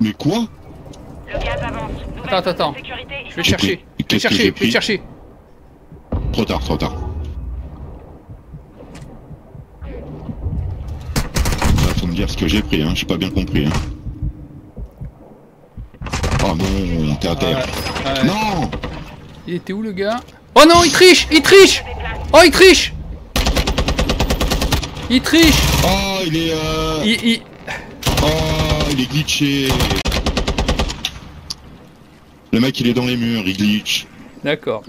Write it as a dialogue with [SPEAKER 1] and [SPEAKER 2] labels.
[SPEAKER 1] Mais quoi
[SPEAKER 2] Le gaz avance. Nouvelle
[SPEAKER 3] Attends, attends.
[SPEAKER 2] sécurité
[SPEAKER 3] Je vais chercher. Je vais
[SPEAKER 1] Qu'est-ce que
[SPEAKER 3] chercher, je vais chercher.
[SPEAKER 1] Trop tard, trop tard. Bah, faut me dire ce que j'ai pris, hein. J'ai pas bien compris. Hein. Oh non, t'es à terre.
[SPEAKER 3] Ouais.
[SPEAKER 1] Non
[SPEAKER 3] Il était où le gars? Oh non, il triche Il triche Oh, il triche Il triche
[SPEAKER 1] Oh, il est... Euh...
[SPEAKER 3] il, il-
[SPEAKER 1] il est glitché. Le mec, il est dans les murs, il glitch.
[SPEAKER 3] D'accord.